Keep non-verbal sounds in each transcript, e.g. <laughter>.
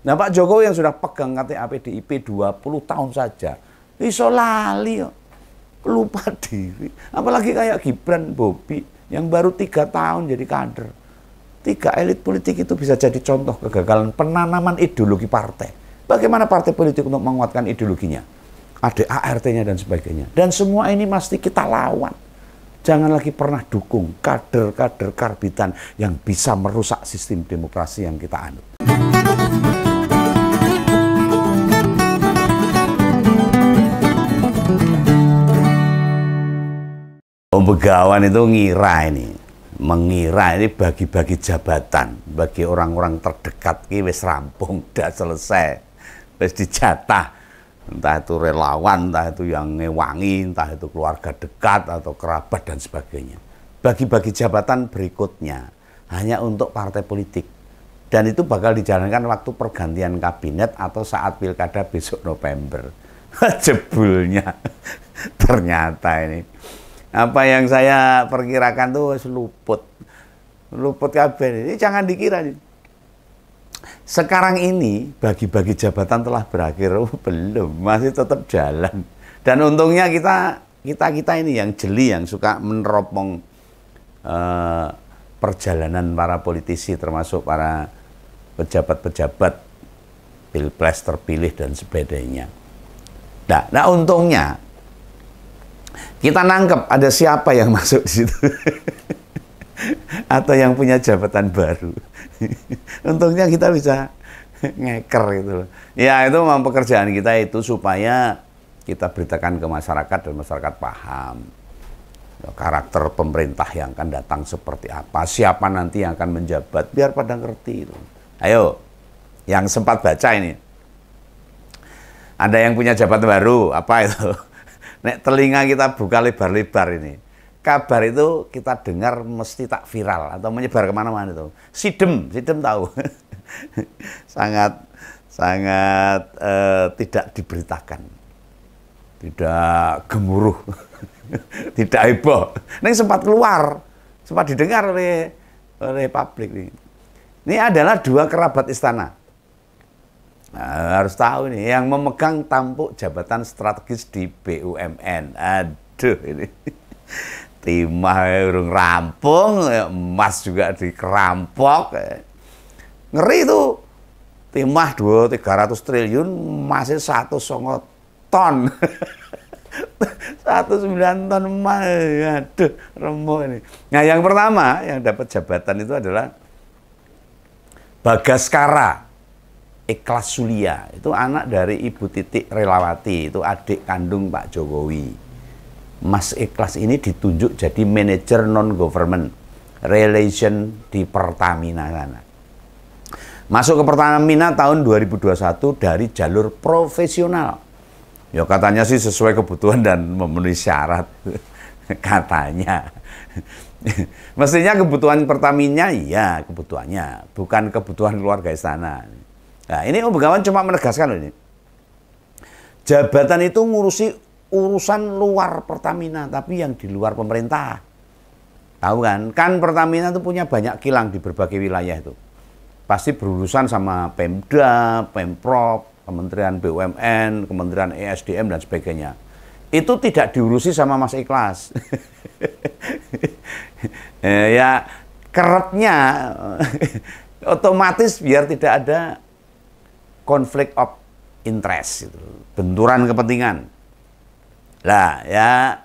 Nah Pak Jokowi yang sudah pegang KTA PDIP 20 tahun saja, iso lali. Lupa <laughs> diri. Apalagi kayak Gibran Bobi yang baru tiga tahun jadi kader. Tiga elit politik itu bisa jadi contoh kegagalan penanaman ideologi partai. Bagaimana partai politik untuk menguatkan ideologinya? Ada ART-nya dan sebagainya. Dan semua ini mesti kita lawan. Jangan lagi pernah dukung kader-kader karbitan yang bisa merusak sistem demokrasi yang kita anut. Begawan itu ngira ini, mengira ini bagi-bagi jabatan bagi orang-orang terdekat ini wis rampung, <laughs> udah selesai, wis dijatah. Entah itu relawan, entah itu yang ngewangi, entah itu keluarga dekat atau kerabat dan sebagainya. Bagi-bagi jabatan berikutnya hanya untuk partai politik. Dan itu bakal dijalankan waktu pergantian kabinet atau saat pilkada besok November. <laughs> Jebulnya. Ternyata ini. Apa yang saya perkirakan tuh luput. Luput kabel ini jangan dikira nih sekarang ini bagi-bagi jabatan telah berakhir. Oh, belum. Masih tetap jalan. Dan untungnya kita kita kita ini yang jeli yang suka meneropong uh, perjalanan para politisi termasuk para pejabat-pejabat pilpres terpilih dan sebagainya. Nah, nah untungnya kita nangkep ada siapa yang <laughs> masuk di situ. Atau yang punya jabatan baru. Untungnya kita bisa ngeker gitu. Ya itu memang pekerjaan kita itu supaya kita beritakan ke masyarakat dan masyarakat paham karakter pemerintah yang akan datang seperti apa, siapa nanti yang akan menjabat, biar pada ngerti itu. Ayo, yang sempat baca ini, ada yang punya jabatan baru, apa itu? <laughs> nek telinga kita buka lebar-lebar ini, kabar itu kita dengar mesti tak viral atau menyebar ke mana-mana itu. Sidem, sidem tahu. <laughs> sangat sangat uh, tidak diberitakan, tidak gemuruh, <laughs> tidak heboh. Ini sempat keluar, sempat didengar oleh oleh publik ini. Ini adalah dua kerabat istana. Nah, harus tahu nih yang memegang tampuk jabatan strategis di BUMN. Aduh ini <laughs> timah urung rampung, emas juga dikerampok. Ngeri itu timah dua tiga ratus triliun masih satu songo ton. <laughs> satu sembilan ton emas, aduh remuk ini. Nah yang pertama yang dapat jabatan itu adalah Bagaskara Ikhlas Sulia. Itu anak dari Ibu Titik Relawati itu adik kandung Pak Jokowi. Mas Ikhlas ini ditunjuk jadi manajer non government relation di Pertamina sana. Masuk ke Pertamina tahun 2021 dari jalur profesional. Ya katanya sih sesuai kebutuhan dan memenuhi syarat <laughs> katanya. Mestinya kebutuhan Pertamina iya kebutuhannya. Bukan kebutuhan keluarga istana Nah, ini Om Begawan cuma menegaskan ini. Jabatan itu ngurusi urusan luar Pertamina, tapi yang di luar pemerintah. Tahu kan? Kan Pertamina itu punya banyak kilang di berbagai wilayah itu. Pasti berurusan sama Pemda, Pemprov, Kementerian BUMN, Kementerian ESDM dan sebagainya. Itu tidak diurusi sama Mas Ikhlas. <laughs> Eh, ya keretnya <laughs> otomatis biar tidak ada konflik of interest, gitu. benturan kepentingan. Lah ya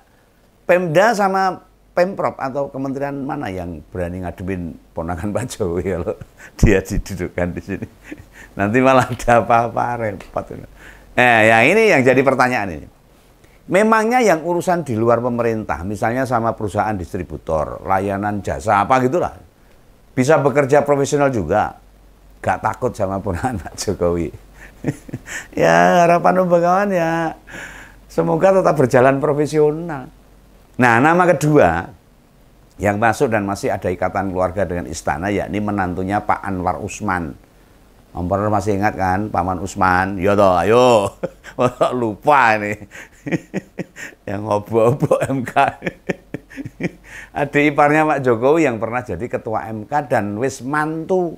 Pemda sama Pemprov atau kementerian mana yang berani ngademin ponakan Pak Jokowi kalau <laughs> dia didudukkan di sini. Nanti malah ada apa-apa repot. Eh, ya ini yang jadi pertanyaan ini. Memangnya yang urusan di luar pemerintah, misalnya sama perusahaan distributor, layanan jasa apa gitulah, bisa bekerja profesional juga gak takut sama ponakan Pak Jokowi. <laughs> ya harapan Begawan ya semoga tetap berjalan profesional. Nah nama kedua yang masuk dan masih ada ikatan keluarga dengan istana yakni menantunya Pak Anwar Usman. Om masih ingat kan Paman Usman? Ya toh, ayo. <laughs> Lupa ini. <laughs> yang ngobrol-ngobrol MK. Adik iparnya Pak Jokowi yang pernah jadi ketua MK dan wis mantu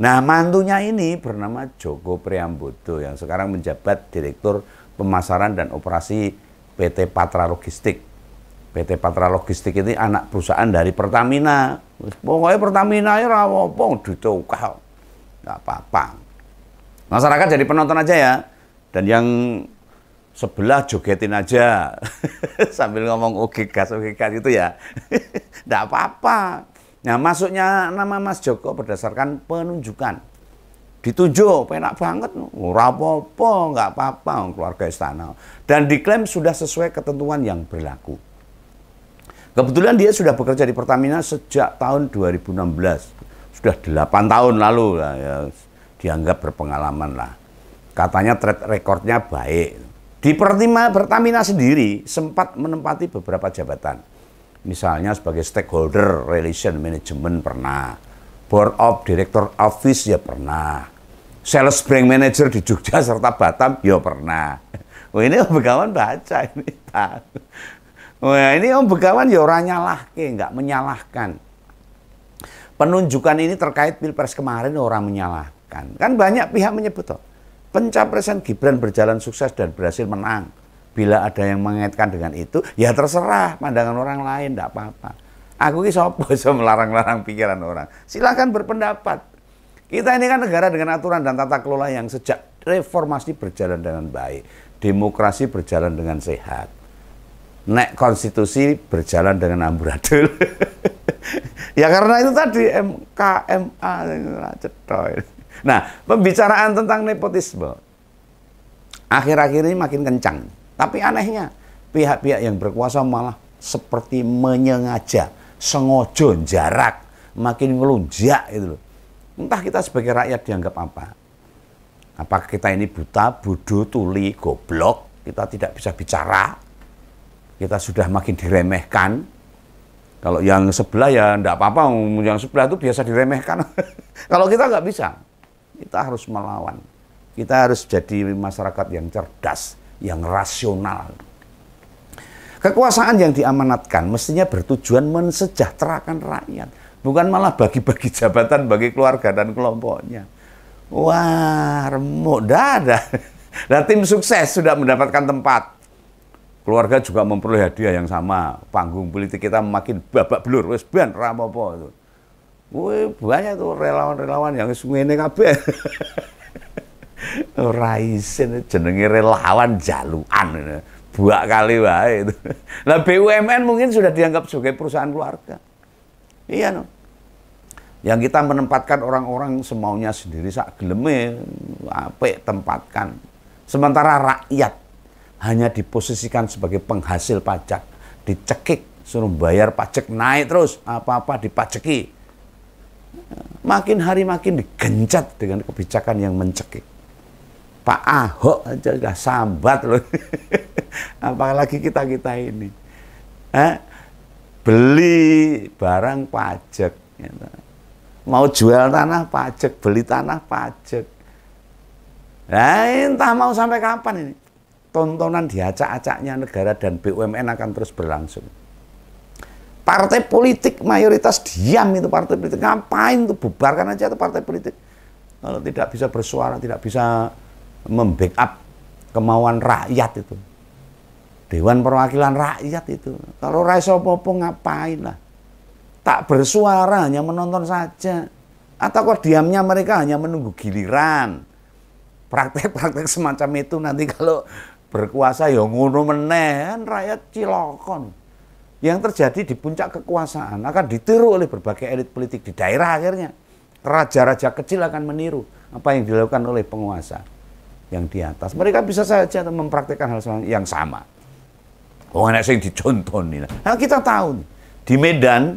Nah, mantunya ini bernama Joko Priambodo yang sekarang menjabat Direktur Pemasaran dan Operasi PT Patra Logistik. PT Patra Logistik ini anak perusahaan dari Pertamina. Pokoknya Pertamina ya apa dicokal. Enggak apa-apa. Masyarakat jadi penonton aja ya. Dan yang sebelah jogetin aja. <laughs> Sambil ngomong oke gas, oke gas itu ya. <laughs> Enggak apa-apa. Nah masuknya nama Mas Joko berdasarkan penunjukan. Ditunjuk, penak banget. Ora apa-apa, nggak apa-apa keluarga istana. Dan diklaim sudah sesuai ketentuan yang berlaku. Kebetulan dia sudah bekerja di Pertamina sejak tahun 2016. Sudah 8 tahun lalu lah ya. Dianggap berpengalaman lah. Katanya track recordnya baik. Di Pertamina, Pertamina sendiri sempat menempati beberapa jabatan Misalnya sebagai stakeholder relation management pernah. Board of Director Office ya pernah. Sales Bank Manager di Jogja serta Batam ya pernah. <laughs> Oh ini Om Begawan baca ini. Wah ini Om Begawan ya orang nyalah, nggak menyalahkan. Penunjukan ini terkait pilpres kemarin orang menyalahkan. Kan banyak pihak menyebut toh, pencapresan Gibran berjalan sukses dan berhasil menang Bila ada yang mengaitkan dengan itu, ya terserah pandangan orang lain, tidak apa-apa. Aku ini sopo <laughs> bisa melarang-larang pikiran orang. Silahkan berpendapat. Kita ini kan negara dengan aturan dan tata kelola yang sejak reformasi berjalan dengan baik. Demokrasi berjalan dengan sehat. Nek konstitusi berjalan dengan amburadul. <laughs> ya karena itu tadi MKMA. Nah, pembicaraan tentang nepotisme akhir-akhir ini makin kencang. Tapi anehnya, pihak-pihak yang berkuasa malah seperti menyengaja, sengojo, jarak, makin ngelunjak itu loh. Entah kita sebagai rakyat dianggap apa. Apakah kita ini buta, bodoh, tuli, goblok, kita tidak bisa bicara, kita sudah makin diremehkan. Kalau yang sebelah ya enggak apa-apa, yang sebelah itu biasa diremehkan. <laughs> Kalau kita nggak bisa, kita harus melawan. Kita harus jadi masyarakat yang cerdas, yang rasional. Kekuasaan yang diamanatkan mestinya bertujuan mensejahterakan rakyat, bukan malah bagi-bagi jabatan bagi keluarga dan kelompoknya. Wah, remuk dada. Nah, <laughs> tim sukses sudah mendapatkan tempat. Keluarga juga memperoleh hadiah yang sama. Panggung politik kita makin babak belur. Wes ben rapopo itu. Wih, banyak tuh relawan-relawan yang ini kabeh. <laughs> ora isin jenenge relawan jaluan buak kali wae itu. <laughs> Nah BUMN mungkin sudah dianggap sebagai perusahaan keluarga. Iya no. Yang kita menempatkan orang-orang semaunya sendiri sak geleme apik tempatkan. Sementara rakyat hanya diposisikan sebagai penghasil pajak, dicekik, suruh bayar pajak naik terus, apa-apa dipajeki. Makin hari makin digencat dengan kebijakan yang mencekik. Pak Ahok aja sudah sambat loh. <laughs> Apalagi kita-kita ini. Eh, beli barang pajak. Gitu. Mau jual tanah pajak, beli tanah pajak. Nah, entah mau sampai kapan ini. Tontonan diacak-acaknya negara dan BUMN akan terus berlangsung. Partai politik mayoritas diam itu partai politik. Ngapain tuh bubarkan aja tuh partai politik. Kalau tidak bisa bersuara, tidak bisa membackup kemauan rakyat itu. Dewan Perwakilan Rakyat itu. Kalau raiso popo ngapain lah. Tak bersuara hanya menonton saja. Atau kok diamnya mereka hanya menunggu giliran. Praktek-praktek semacam itu nanti kalau berkuasa ya ngono meneh rakyat cilokon. Yang terjadi di puncak kekuasaan akan ditiru oleh berbagai elit politik di daerah akhirnya. Raja-raja kecil akan meniru apa yang dilakukan oleh penguasa yang di atas. Mereka bisa saja mempraktekkan hal yang sama. Oh, anak saya dicontoh nih. Nah, kita tahu nih, di Medan,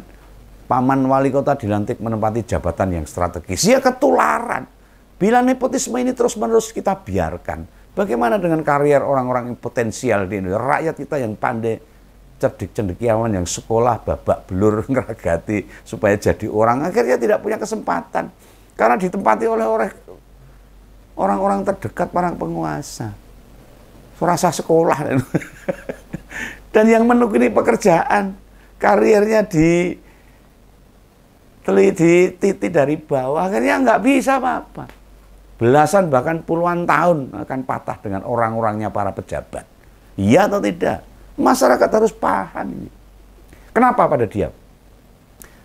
paman wali kota dilantik menempati jabatan yang strategis. Ya ketularan. Bila nepotisme ini terus-menerus kita biarkan, bagaimana dengan karier orang-orang yang potensial di Indonesia? Rakyat kita yang pandai, cerdik cendekiawan yang sekolah babak belur <laughs> ngeragati supaya jadi orang akhirnya tidak punya kesempatan karena ditempati oleh orang orang-orang terdekat para penguasa. Rasa sekolah. <laughs> Dan yang menekuni pekerjaan, karirnya di teliti titi dari bawah akhirnya nggak bisa apa-apa. Belasan bahkan puluhan tahun akan patah dengan orang-orangnya para pejabat. Iya atau tidak? Masyarakat harus paham ini. Kenapa pada diam?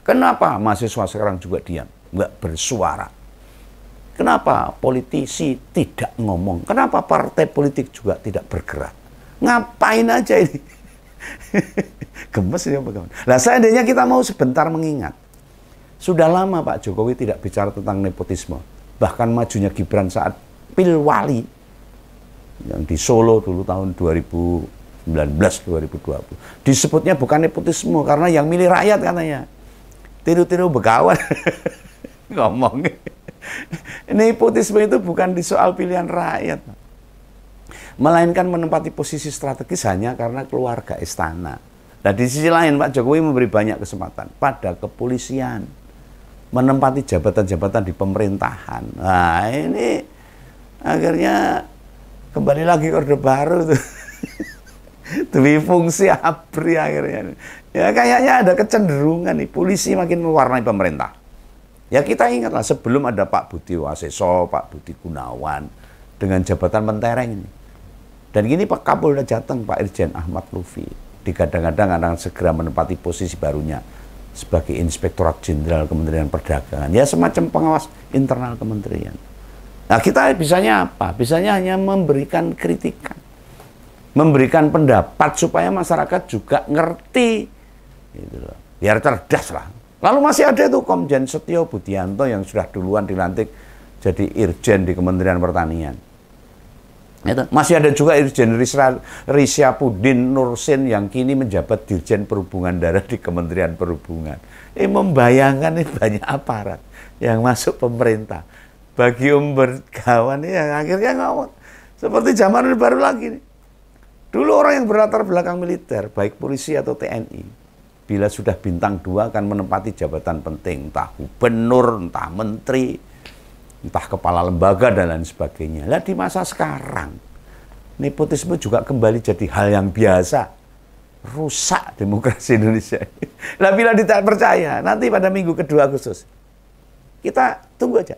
Kenapa mahasiswa sekarang juga diam? Nggak bersuara kenapa politisi tidak ngomong kenapa partai politik juga tidak bergerak ngapain aja ini <laughs> gemes ya bagaimana nah seandainya kita mau sebentar mengingat sudah lama Pak Jokowi tidak bicara tentang nepotisme. Bahkan majunya Gibran saat Pilwali yang di Solo dulu tahun 2019 2020 disebutnya bukan nepotisme karena yang milih rakyat katanya. Tiru-tiru begawan <laughs> ngomong. <laughs> nepotisme itu bukan di soal pilihan rakyat. Melainkan menempati posisi strategis hanya karena keluarga istana. Nah di sisi lain Pak Jokowi memberi banyak kesempatan pada kepolisian menempati jabatan-jabatan di pemerintahan. Nah ini akhirnya kembali lagi Orde Baru tuh. <laughs> Demi fungsi ABRI akhirnya. Ya kayaknya ada kecenderungan nih, polisi makin mewarnai pemerintah. Ya kita ingatlah sebelum ada Pak Budi Waseso, Pak Budi Gunawan, dengan jabatan mentereng ini. Dan gini Pak Kapolda Jateng, Pak Irjen Ahmad Lufi, digadang-gadang akan segera menempati posisi barunya sebagai Inspektorat Jenderal Kementerian Perdagangan. Ya semacam pengawas internal kementerian. Nah kita bisanya apa? Bisanya hanya memberikan kritikan. Memberikan pendapat supaya masyarakat juga ngerti. Gitu loh. Biar cerdas lah. Lalu masih ada itu Komjen Setio Budianto yang sudah duluan dilantik jadi Irjen di Kementerian Pertanian. Itu. Masih ada juga Irjen Risya Pudin Nursin yang kini menjabat Dirjen Perhubungan Darat di Kementerian Perhubungan. Ini membayangkan ini banyak aparat yang masuk pemerintah. Bagi berkawan ya akhirnya ngomong. Seperti zaman baru lagi nih. Dulu orang yang berlatar belakang militer, baik polisi atau TNI, bila sudah bintang dua akan menempati jabatan penting, entah gubernur, entah menteri, entah kepala lembaga dan lain sebagainya. Lah di masa sekarang, nepotisme juga kembali jadi hal yang biasa. Rusak demokrasi Indonesia. <laughs> Lah bila tidak percaya, nanti pada minggu kedua Agustus, kita tunggu aja.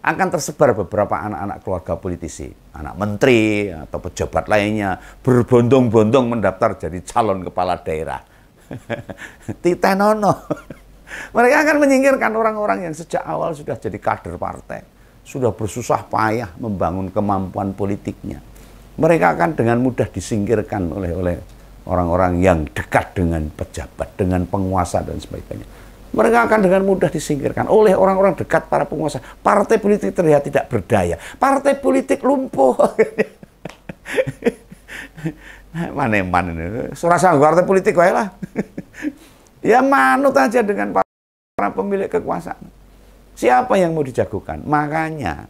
Akan tersebar beberapa anak-anak keluarga politisi, anak menteri atau pejabat lainnya, berbondong-bondong mendaftar jadi calon kepala daerah. <laughs> Titenono. Mereka akan menyingkirkan orang-orang yang sejak awal sudah jadi kader partai, sudah bersusah payah membangun kemampuan politiknya. Mereka akan dengan mudah disingkirkan oleh oleh orang-orang yang dekat dengan pejabat, dengan penguasa dan sebagainya. Mereka akan dengan mudah disingkirkan oleh orang-orang dekat para penguasa. Partai politik terlihat tidak berdaya. Partai politik lumpuh. <laughs> mana mana ini? Surasa partai politik lah. <laughs> Ya manut aja dengan para pemilik kekuasaan. Siapa yang mau dijagokan? Makanya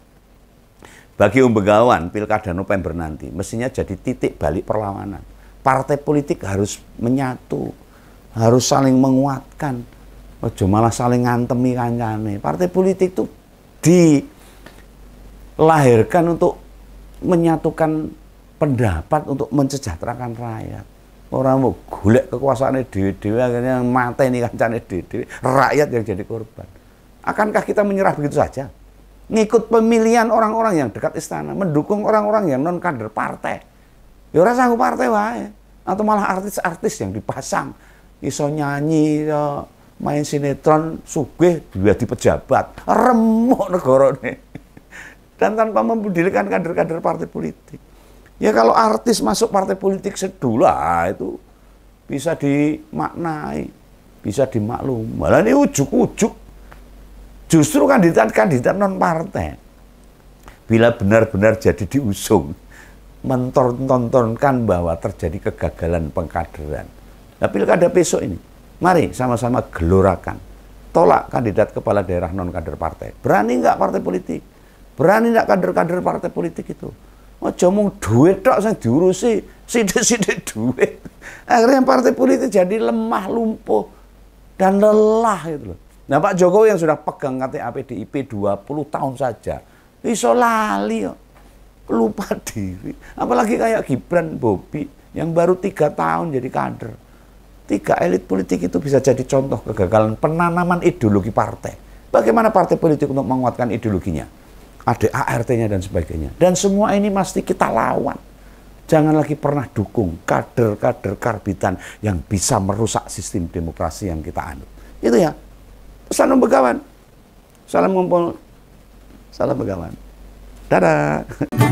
bagi Om Begawan Pilkada November nanti mestinya jadi titik balik perlawanan. Partai politik harus menyatu, harus saling menguatkan. Ojo malah saling ngantemi kancane. Partai politik itu dilahirkan untuk menyatukan pendapat untuk mensejahterakan rakyat. Orang mau golek kekuasaan dewi-dewi akhirnya mata ini kancane dewi rakyat yang jadi korban. Akankah kita menyerah begitu saja? Ngikut pemilihan orang-orang yang dekat istana, mendukung orang-orang yang non kader partai. Ya orang sanggup partai wae. Atau malah artis-artis yang dipasang iso nyanyi, iso main sinetron, sugih dua di pejabat, remuk negara ini. Dan tanpa membudikan kader-kader partai politik. Ya kalau artis masuk partai politik sedula itu bisa dimaknai, bisa dimaklum. Malah ini ujuk-ujuk. Justru kandidat-kandidat non partai bila benar-benar jadi diusung mentontonkan bahwa terjadi kegagalan pengkaderan. Nah pilkada besok ini, mari sama-sama gelorakan. Tolak kandidat kepala daerah non kader partai. Berani nggak partai politik? Berani nggak kader-kader partai politik itu? Aja mung duit tok sing diurusi, sithik-sithik duit. Akhirnya partai politik jadi lemah, lumpuh dan lelah gitu loh. Nah Pak Jokowi yang sudah pegang KTA PDIP 20 tahun saja, iso lali kok. Lupa <laughs> diri. Apalagi kayak Gibran Bobi yang baru tiga tahun jadi kader. tiga elit politik itu bisa jadi contoh kegagalan penanaman ideologi partai. Bagaimana partai politik untuk menguatkan ideologinya? Ada ART-nya dan sebagainya. Dan semua ini mesti kita lawan. Jangan lagi pernah dukung kader-kader karbitan yang bisa merusak sistem demokrasi yang kita anut. Itu ya. Salam begawan. Salam ngumpul. Salam begawan. Dadah. <laughs>